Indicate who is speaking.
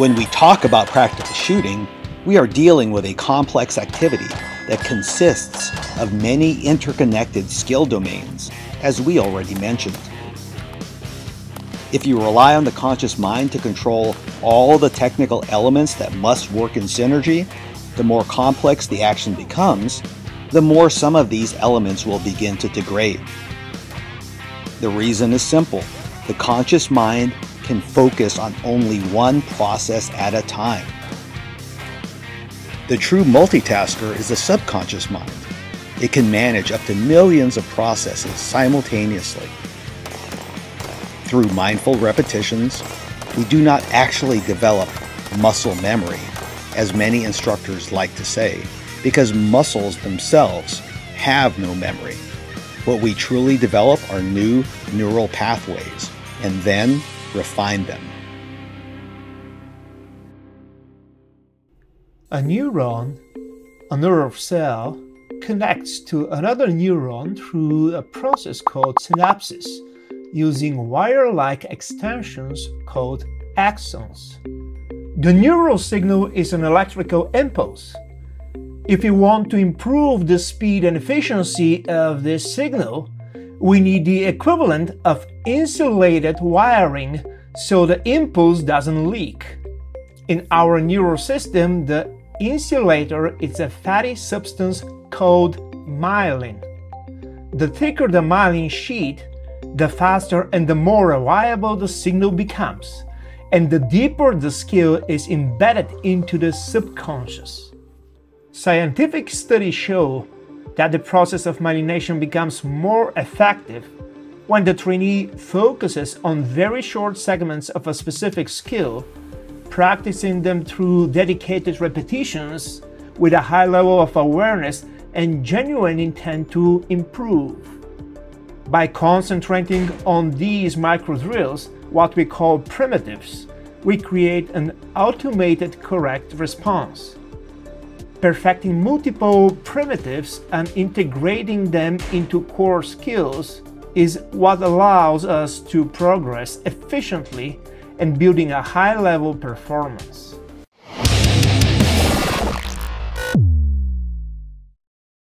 Speaker 1: When we talk about practical shooting, we are dealing with a complex activity that consists of many interconnected skill domains, as we already mentioned. If you rely on the conscious mind to control all the technical elements that must work in synergy, the more complex the action becomes, the more some of these elements will begin to degrade. The reason is simple. The conscious mind can focus on only one process at a time. The true multitasker is the subconscious mind. It can manage up to millions of processes simultaneously. Through mindful repetitions, we do not actually develop muscle memory, as many instructors like to say, because muscles themselves have no memory. What we truly develop are new neural pathways and then refine them.
Speaker 2: A neuron, a nerve cell, connects to another neuron through a process called synapses using wire-like extensions called axons. The neural signal is an electrical impulse. If you want to improve the speed and efficiency of this signal, we need the equivalent of insulated wiring so the impulse doesn't leak. In our neural system, the insulator is a fatty substance called myelin. The thicker the myelin sheet, the faster and the more reliable the signal becomes, and the deeper the skill is embedded into the subconscious. Scientific studies show that the process of myelination becomes more effective when the trainee focuses on very short segments of a specific skill, practicing them through dedicated repetitions with a high level of awareness and genuine intent to improve. By concentrating on these micro drills, what we call primitives, we create an automated correct response. Perfecting multiple primitives and integrating them into core skills is what allows us to progress efficiently and building a high level performance.